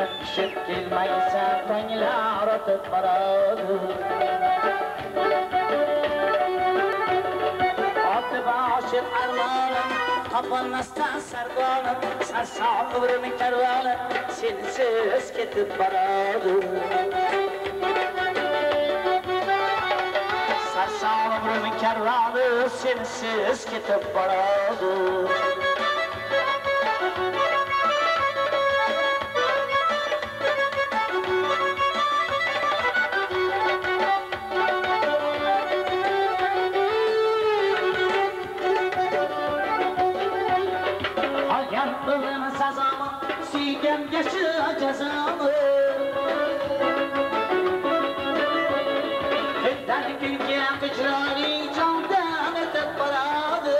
Kishib kelmaysa tonglar o'tib boradi Oti boshim armonim topolmasdan sargonim Sarson umrim karvonim sensiz ketib boradi Sarson umrim karvoni sensiz ketib boradi Olgan Yandığım sazamı Sigem yaşı cezamı Hidden kirkiye kıçrani Candan edip baradı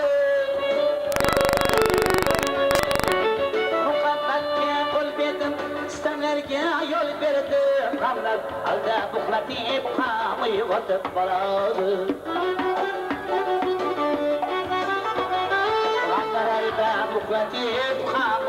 Mukabbetke kul bedim Sistemlerge yol verdim. Ramlar alda buhlati Buhamı vatip baradı Müzik खाम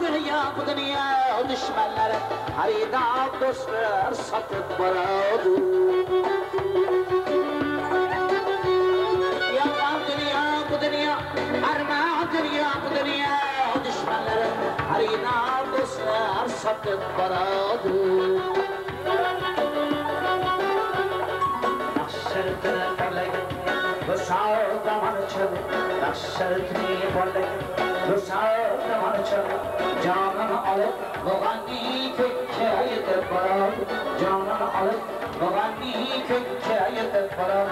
dünya bu dünya. Düşmanları harida dostlar satıp baradı. Yalan dünya bu dünya, arma dünya bu dünya Düşmanları harina dostlar satıp baradı Nakşarıtını parlagın, bu sağdamanı çalı Nakşarıtını parlagın, bu sağdamanı çalı जाना अल भगवानी के छायत परम। अल भगवानी के छायत परम।